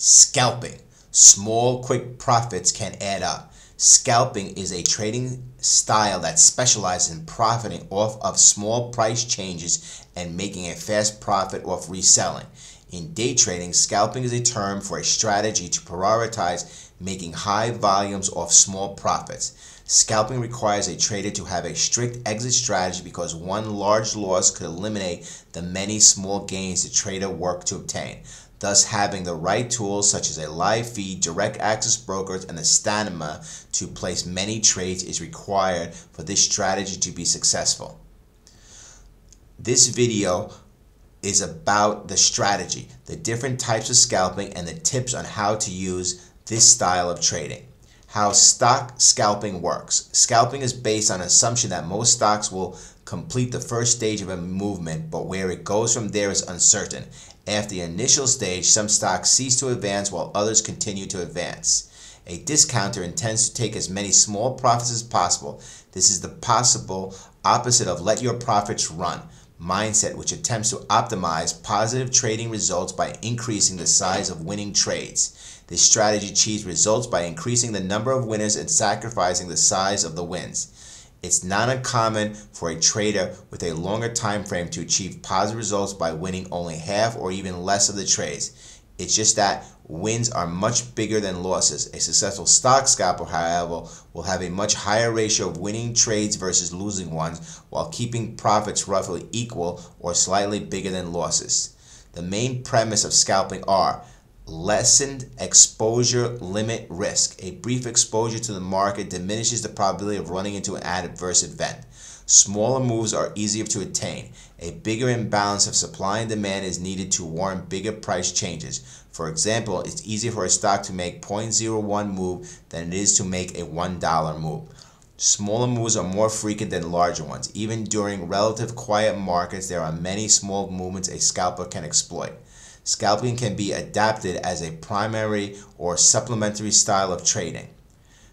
Scalping. Small, quick profits can add up. Scalping is a trading style that specializes in profiting off of small price changes and making a fast profit off reselling. In day trading, scalping is a term for a strategy to prioritize making high volumes off small profits. Scalping requires a trader to have a strict exit strategy because one large loss could eliminate the many small gains the trader worked to obtain. Thus, having the right tools such as a live feed, direct access brokers, and a stamina to place many trades is required for this strategy to be successful. This video is about the strategy, the different types of scalping, and the tips on how to use this style of trading. How stock scalping works. Scalping is based on assumption that most stocks will complete the first stage of a movement, but where it goes from there is uncertain. After the initial stage, some stocks cease to advance while others continue to advance. A discounter intends to take as many small profits as possible. This is the possible opposite of let your profits run mindset, which attempts to optimize positive trading results by increasing the size of winning trades. This strategy achieves results by increasing the number of winners and sacrificing the size of the wins. It's not uncommon for a trader with a longer time frame to achieve positive results by winning only half or even less of the trades. It's just that wins are much bigger than losses. A successful stock scalper, however, will have a much higher ratio of winning trades versus losing ones while keeping profits roughly equal or slightly bigger than losses. The main premise of scalping are lessened exposure limit risk. A brief exposure to the market diminishes the probability of running into an adverse event. Smaller moves are easier to attain. A bigger imbalance of supply and demand is needed to warrant bigger price changes. For example, it's easier for a stock to make 0.01 move than it is to make a $1 move. Smaller moves are more frequent than larger ones. Even during relative quiet markets, there are many small movements a scalper can exploit. Scalping can be adapted as a primary or supplementary style of trading.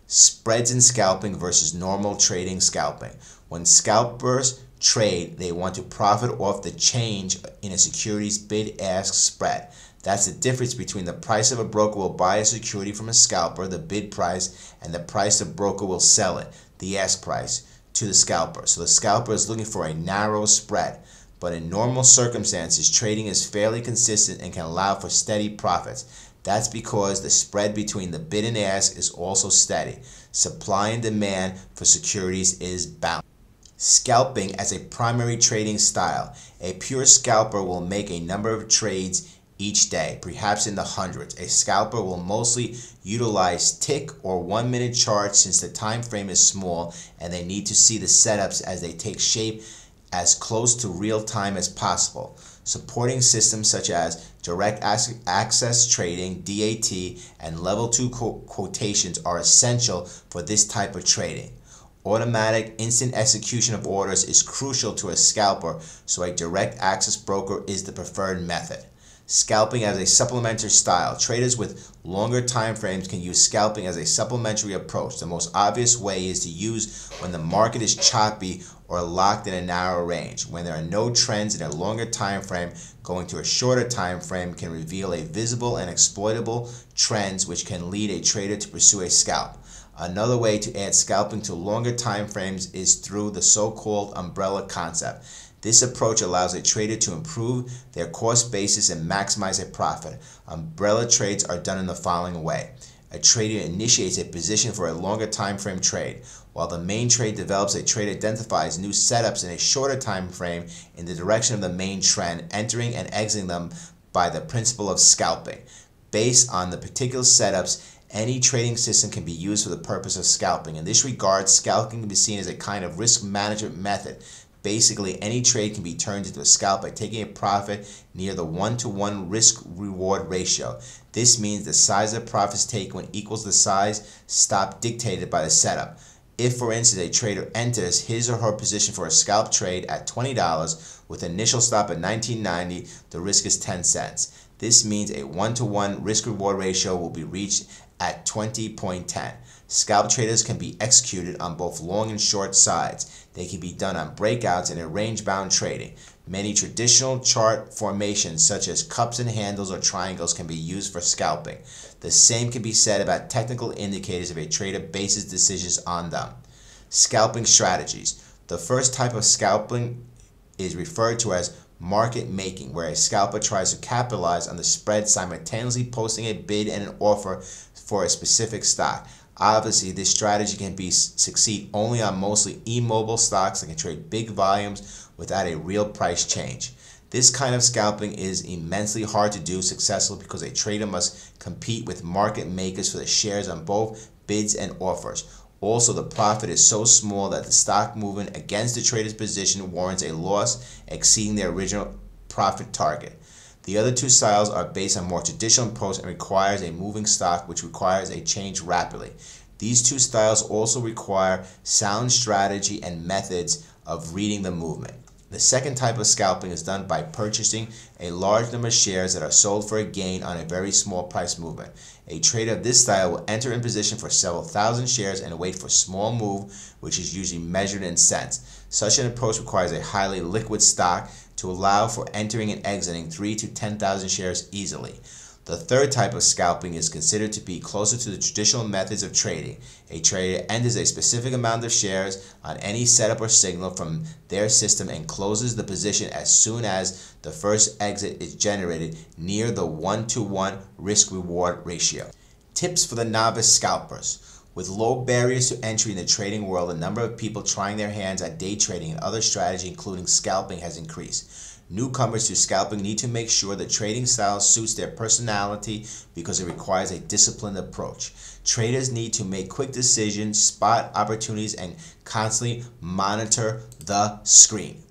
Spreads in scalping versus normal trading scalping. When scalpers trade, they want to profit off the change in a security's bid ask spread. That's the difference between the price of a broker will buy a security from a scalper, the bid price, and the price the broker will sell it, the ask price, to the scalper. So the scalper is looking for a narrow spread but in normal circumstances, trading is fairly consistent and can allow for steady profits. That's because the spread between the bid and ask is also steady. Supply and demand for securities is balanced. Scalping as a primary trading style. A pure scalper will make a number of trades each day, perhaps in the hundreds. A scalper will mostly utilize tick or one minute charts since the time frame is small and they need to see the setups as they take shape as close to real time as possible. Supporting systems such as direct access trading, DAT, and level 2 quotations are essential for this type of trading. Automatic instant execution of orders is crucial to a scalper, so a direct access broker is the preferred method. Scalping as a supplementary style. Traders with longer time frames can use scalping as a supplementary approach. The most obvious way is to use when the market is choppy or locked in a narrow range. When there are no trends in a longer time frame, going to a shorter time frame can reveal a visible and exploitable trends which can lead a trader to pursue a scalp. Another way to add scalping to longer time frames is through the so-called umbrella concept. This approach allows a trader to improve their cost basis and maximize a profit. Umbrella trades are done in the following way. A trader initiates a position for a longer time frame trade, while the main trade develops a trade identifies new setups in a shorter time frame in the direction of the main trend, entering and exiting them by the principle of scalping. Based on the particular setups, any trading system can be used for the purpose of scalping. In this regard, scalping can be seen as a kind of risk management method Basically, any trade can be turned into a scalp by taking a profit near the one-to-one risk-reward ratio. This means the size of profits taken equals the size stop dictated by the setup. If, for instance, a trader enters his or her position for a scalp trade at $20 with initial stop at 19.90, the risk is 10 cents. This means a one-to-one risk-reward ratio will be reached at 20.10. Scalp traders can be executed on both long and short sides. They can be done on breakouts and in range bound trading. Many traditional chart formations, such as cups and handles or triangles, can be used for scalping. The same can be said about technical indicators if a trader bases decisions on them. Scalping strategies. The first type of scalping is referred to as market making, where a scalper tries to capitalize on the spread simultaneously posting a bid and an offer for a specific stock. Obviously, this strategy can be succeed only on mostly immobile stocks that can trade big volumes without a real price change. This kind of scalping is immensely hard to do successfully because a trader must compete with market makers for the shares on both bids and offers. Also, the profit is so small that the stock movement against the trader's position warrants a loss exceeding the original profit target. The other two styles are based on more traditional approach and requires a moving stock which requires a change rapidly. These two styles also require sound strategy and methods of reading the movement. The second type of scalping is done by purchasing a large number of shares that are sold for a gain on a very small price movement. A trader of this style will enter in position for several thousand shares and wait for small move, which is usually measured in cents. Such an approach requires a highly liquid stock to allow for entering and exiting 3 to 10,000 shares easily. The third type of scalping is considered to be closer to the traditional methods of trading. A trader enters a specific amount of shares on any setup or signal from their system and closes the position as soon as the first exit is generated near the 1 to 1 risk reward ratio. Tips for the novice scalpers. With low barriers to entry in the trading world, the number of people trying their hands at day trading and other strategy, including scalping, has increased. Newcomers to scalping need to make sure the trading style suits their personality because it requires a disciplined approach. Traders need to make quick decisions, spot opportunities, and constantly monitor the screen.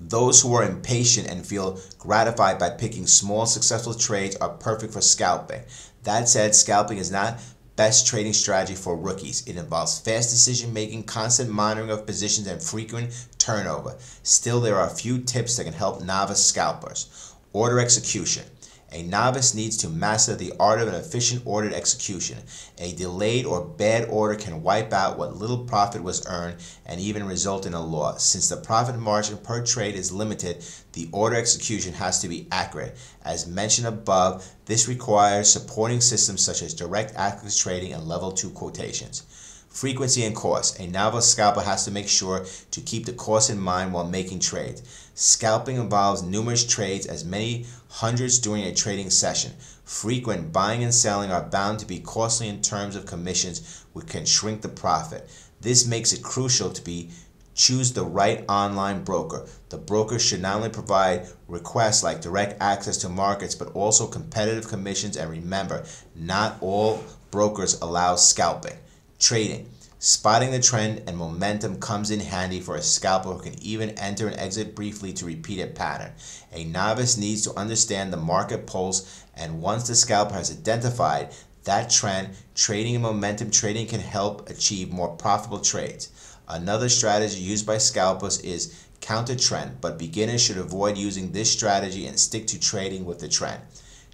Those who are impatient and feel gratified by picking small successful trades are perfect for scalping. That said, scalping is not best trading strategy for rookies. It involves fast decision making, constant monitoring of positions, and frequent turnover. Still, there are a few tips that can help novice scalpers. Order execution. A novice needs to master the art of an efficient ordered execution. A delayed or bad order can wipe out what little profit was earned and even result in a loss. Since the profit margin per trade is limited, the order execution has to be accurate. As mentioned above, this requires supporting systems such as direct access trading and level 2 quotations. Frequency and cost. A novice scalper has to make sure to keep the cost in mind while making trades. Scalping involves numerous trades, as many hundreds during a trading session. Frequent buying and selling are bound to be costly in terms of commissions, which can shrink the profit. This makes it crucial to be choose the right online broker. The broker should not only provide requests like direct access to markets, but also competitive commissions. And remember, not all brokers allow scalping. Trading. Spotting the trend and momentum comes in handy for a scalper who can even enter and exit briefly to repeat a pattern. A novice needs to understand the market pulse, and once the scalper has identified that trend, trading and momentum trading can help achieve more profitable trades. Another strategy used by scalpers is counter trend, but beginners should avoid using this strategy and stick to trading with the trend.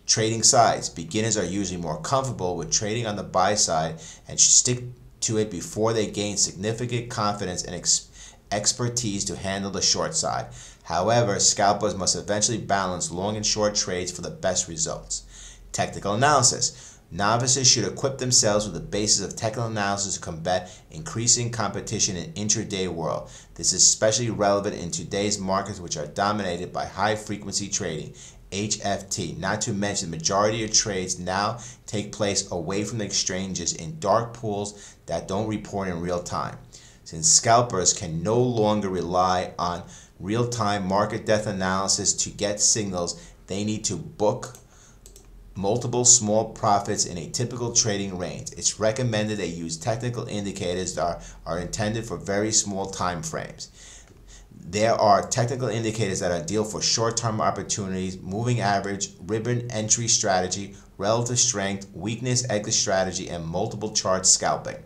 Trading sides. Beginners are usually more comfortable with trading on the buy side and should stick to it before they gain significant confidence and ex expertise to handle the short side. However, scalpers must eventually balance long and short trades for the best results. Technical analysis. Novices should equip themselves with the basis of technical analysis to combat increasing competition in intraday world. This is especially relevant in today's markets which are dominated by high frequency trading. HFT. Not to mention the majority of trades now take place away from the exchanges in dark pools that don't report in real time. Since scalpers can no longer rely on real time market depth analysis to get signals, they need to book multiple small profits in a typical trading range. It's recommended they use technical indicators that are, are intended for very small time frames. There are technical indicators that are ideal for short-term opportunities, moving average, ribbon entry strategy, relative strength, weakness exit strategy, and multiple chart scalping.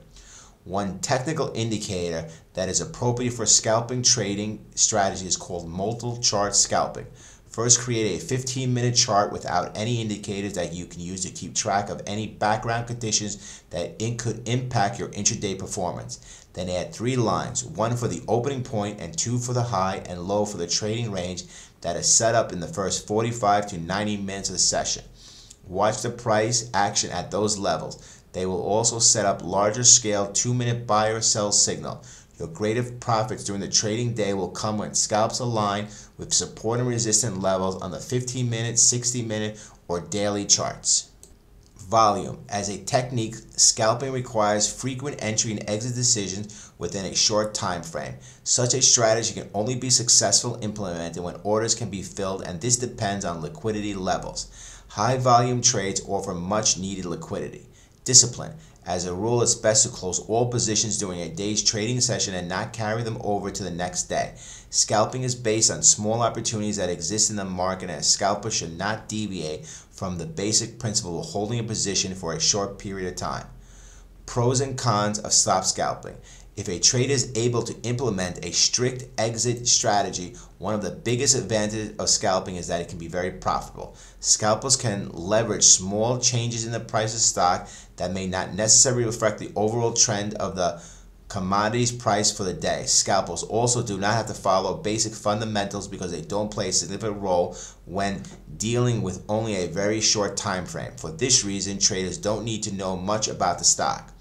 One technical indicator that is appropriate for scalping trading strategy is called multiple chart scalping. First, create a 15 minute chart without any indicators that you can use to keep track of any background conditions that it could impact your intraday performance. Then add three lines, one for the opening point and two for the high and low for the trading range that is set up in the first 45 to 90 minutes of the session. Watch the price action at those levels. They will also set up larger scale 2 minute buy or sell signal. Your greatest profits during the trading day will come when scalps align with support and resistance levels on the 15 minute, 60 minute, or daily charts. Volume. As a technique, scalping requires frequent entry and exit decisions within a short time frame. Such a strategy can only be successful implemented when orders can be filled and this depends on liquidity levels. High volume trades offer much needed liquidity. Discipline. As a rule, it's best to close all positions during a day's trading session and not carry them over to the next day. Scalping is based on small opportunities that exist in the market, and a scalper should not deviate from the basic principle of holding a position for a short period of time. Pros and cons of stock scalping. If a trader is able to implement a strict exit strategy, one of the biggest advantages of scalping is that it can be very profitable. Scalpers can leverage small changes in the price of stock that may not necessarily reflect the overall trend of the commodities price for the day. Scalpers also do not have to follow basic fundamentals because they don't play a significant role when dealing with only a very short time frame. For this reason, traders don't need to know much about the stock.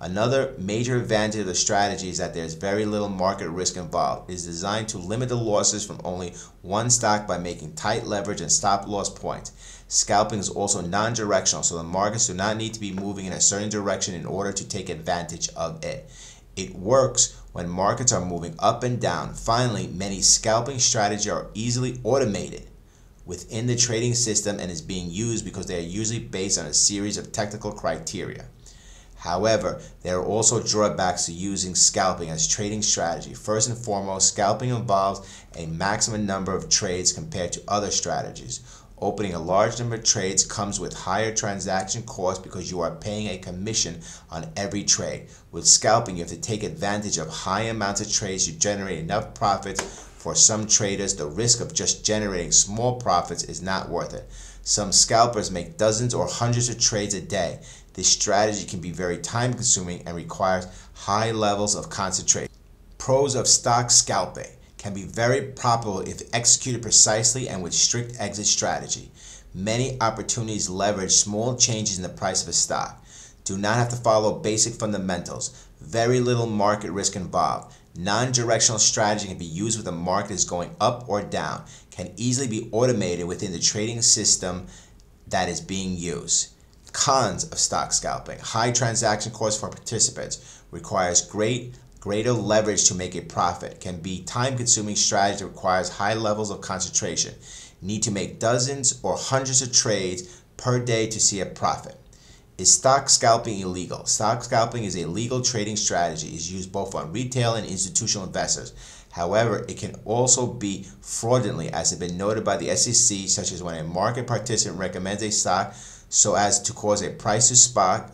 Another major advantage of the strategy is that there's very little market risk involved. It is designed to limit the losses from only one stock by making tight leverage and stop loss points. Scalping is also non-directional, so the markets do not need to be moving in a certain direction in order to take advantage of it. It works when markets are moving up and down. Finally, many scalping strategies are easily automated within the trading system and is being used because they are usually based on a series of technical criteria. However, there are also drawbacks to using scalping as trading strategy. First and foremost, scalping involves a maximum number of trades compared to other strategies. Opening a large number of trades comes with higher transaction costs because you are paying a commission on every trade. With scalping, you have to take advantage of high amounts of trades to generate enough profits. For some traders, the risk of just generating small profits is not worth it. Some scalpers make dozens or hundreds of trades a day. This strategy can be very time consuming and requires high levels of concentration. Pros of stock scalping can be very profitable if executed precisely and with strict exit strategy. Many opportunities leverage small changes in the price of a stock. Do not have to follow basic fundamentals. Very little market risk involved. Non-directional strategy can be used when the market is going up or down. Can easily be automated within the trading system that is being used. Cons of stock scalping. High transaction costs for participants. Requires great greater leverage to make a profit. Can be time consuming strategy that requires high levels of concentration. Need to make dozens or hundreds of trades per day to see a profit. Is stock scalping illegal? Stock scalping is a legal trading strategy. It is used both on retail and institutional investors. However, it can also be fraudulently, as has been noted by the SEC, such as when a market participant recommends a stock so as to cause a price to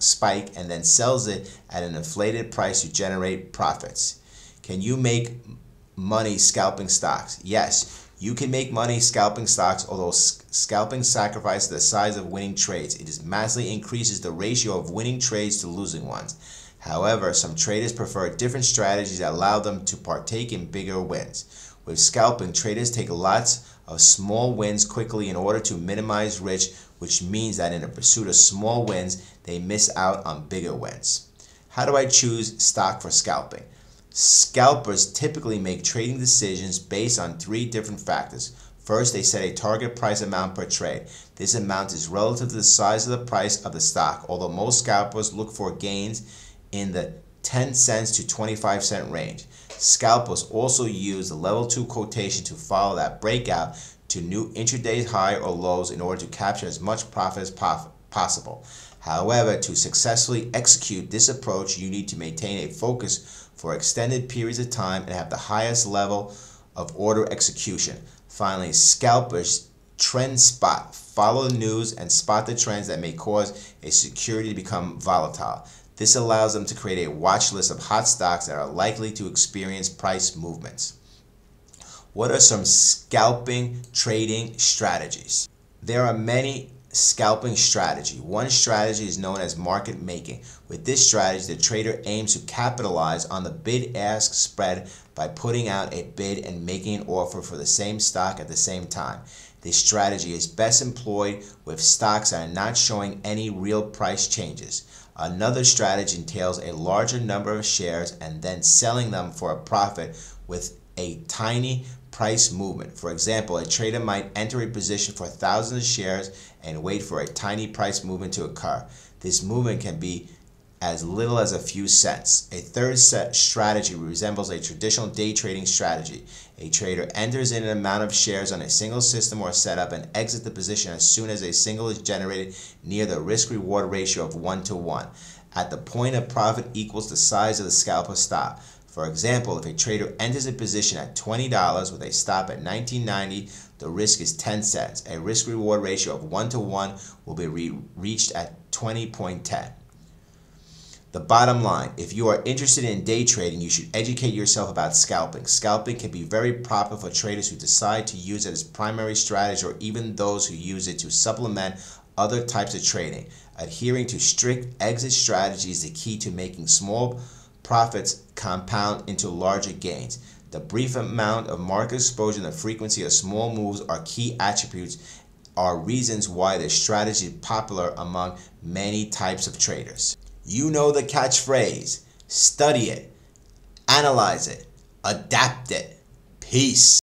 spike and then sells it at an inflated price to generate profits. Can you make money scalping stocks? Yes, you can make money scalping stocks, although scalping sacrifices the size of winning trades. It massively increases the ratio of winning trades to losing ones. However, some traders prefer different strategies that allow them to partake in bigger wins. With scalping, traders take lots of small wins quickly in order to minimize risk, which means that in the pursuit of small wins, they miss out on bigger wins. How do I choose stock for scalping? Scalpers typically make trading decisions based on three different factors. First, they set a target price amount per trade. This amount is relative to the size of the price of the stock, although most scalpers look for gains in the 10 cents to 25 cent range. Scalpers also use the level 2 quotation to follow that breakout to new intraday high or lows in order to capture as much profit as possible. However, to successfully execute this approach, you need to maintain a focus for extended periods of time and have the highest level of order execution. Finally, scalpers trend spot. Follow the news and spot the trends that may cause a security to become volatile. This allows them to create a watch list of hot stocks that are likely to experience price movements. What are some scalping trading strategies? There are many scalping strategy. One strategy is known as market making. With this strategy, the trader aims to capitalize on the bid-ask spread by putting out a bid and making an offer for the same stock at the same time. This strategy is best employed with stocks that are not showing any real price changes. Another strategy entails a larger number of shares and then selling them for a profit with a tiny price movement. For example, a trader might enter a position for thousands of shares and wait for a tiny price movement to occur. This movement can be as little as a few cents. A third set strategy resembles a traditional day trading strategy. A trader enters in an amount of shares on a single system or setup and exits the position as soon as a signal is generated near the risk reward ratio of 1 to 1. At the point of profit equals the size of the scalper stop. For example, if a trader enters a position at $20 with a stop at 19.90, the risk is 10 cents. A risk reward ratio of 1 to 1 will be re reached at 20.10. The bottom line, if you are interested in day trading, you should educate yourself about scalping. Scalping can be very proper for traders who decide to use it as primary strategy or even those who use it to supplement other types of trading. Adhering to strict exit strategy is the key to making small profits compound into larger gains. The brief amount of market exposure and the frequency of small moves are key attributes are reasons why this strategy is popular among many types of traders. You know the catchphrase. Study it, analyze it, adapt it. Peace.